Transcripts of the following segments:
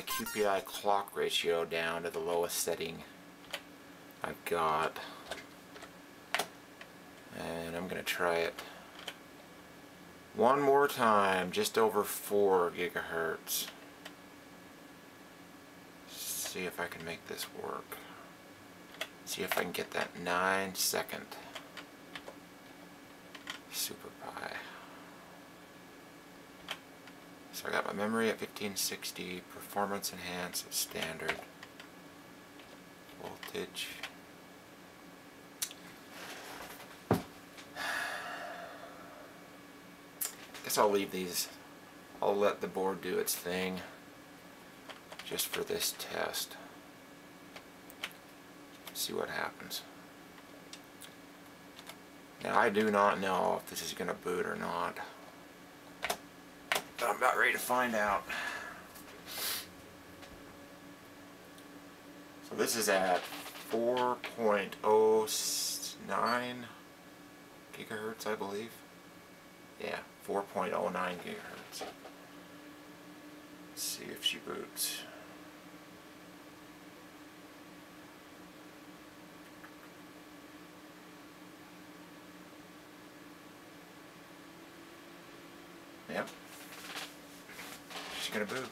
QPI clock ratio down to the lowest setting I've got. And I'm going to try it one more time, just over 4 gigahertz. See if I can make this work. See if I can get that 9 second Super Pi. So I got my memory at 1560, performance enhanced at standard, voltage. Guess I'll leave these, I'll let the board do its thing just for this test. See what happens. Now I do not know if this is going to boot or not. I'm about ready to find out. So this is at 4.09 gigahertz I believe. Yeah, 4.09 gigahertz. Let's see if she boots. Yep. She's gonna boot.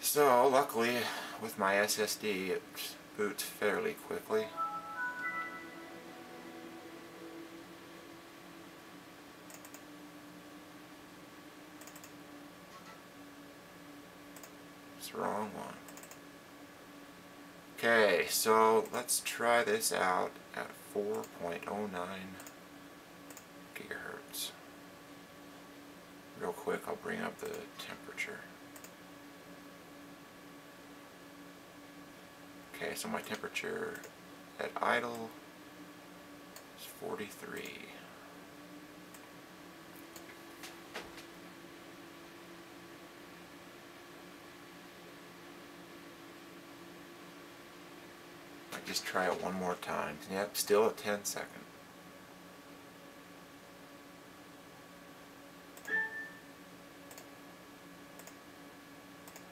So, luckily, with my SSD, it boots fairly quickly. It's the wrong one. Okay, so let's try this out at 4.09 gigahertz. Real quick, I'll bring up the temperature. Okay, so my temperature at idle is 43. I just try it one more time. Yep, still a 10 second.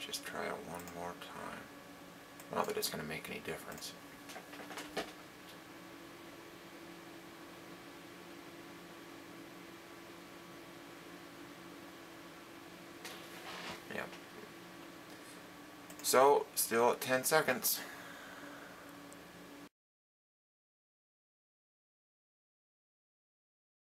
Just try it one more time. Not that it's going to make any difference. Yep. So, still at 10 seconds.